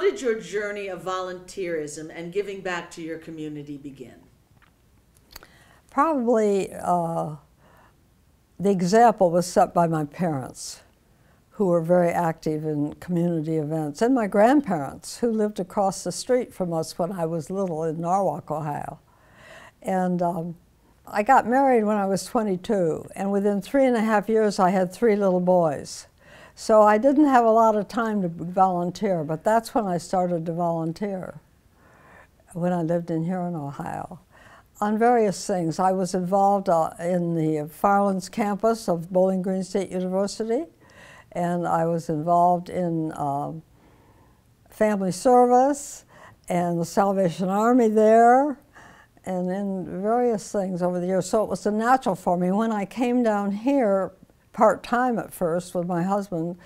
How did your journey of volunteerism and giving back to your community begin? Probably uh, the example was set by my parents, who were very active in community events, and my grandparents, who lived across the street from us when I was little in Norwalk, Ohio. And um, I got married when I was 22, and within three and a half years, I had three little boys. So I didn't have a lot of time to volunteer, but that's when I started to volunteer, when I lived in here in Ohio. On various things. I was involved uh, in the Firelands campus of Bowling Green State University, and I was involved in um, family service and the Salvation Army there, and in various things over the years. So it was a natural for me. When I came down here, part-time at first with my husband,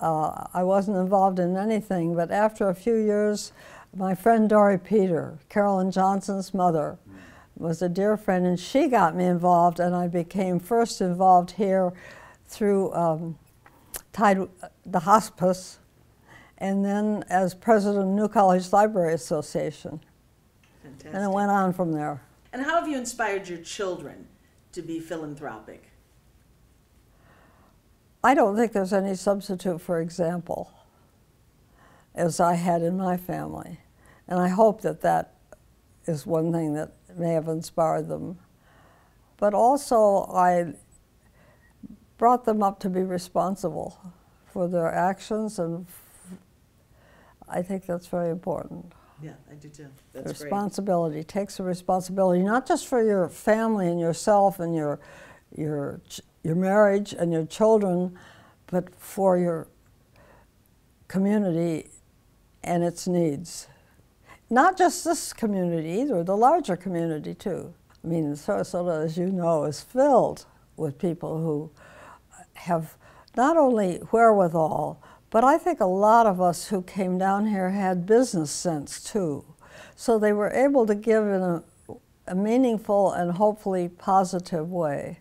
uh, I wasn't involved in anything, but after a few years, my friend Dory Peter, Carolyn Johnson's mother, was a dear friend, and she got me involved, and I became first involved here through um, Tide, the hospice, and then as president of New College Library Association. Fantastic. And it went on from there. And how have you inspired your children to be philanthropic? I don't think there's any substitute for example, as I had in my family. And I hope that that is one thing that may have inspired them. But also, I brought them up to be responsible for their actions, and I think that's very important. Yeah, I do too. That's great. responsibility takes a responsibility not just for your family and yourself and your your ch- your marriage and your children, but for your community and its needs. Not just this community either, the larger community too. I mean, Sarasota, as you know, is filled with people who have not only wherewithal, but I think a lot of us who came down here had business sense too. So they were able to give in a, a meaningful and hopefully positive way.